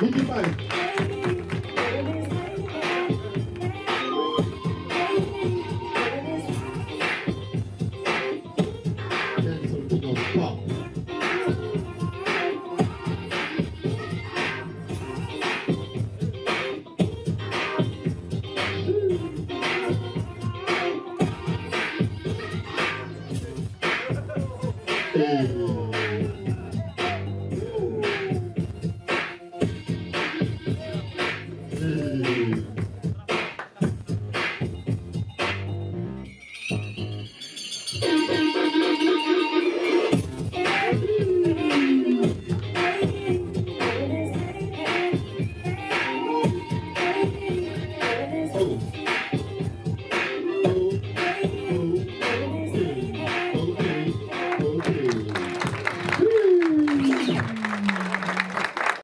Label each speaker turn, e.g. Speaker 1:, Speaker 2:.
Speaker 1: Mickey Mouse. Ooh.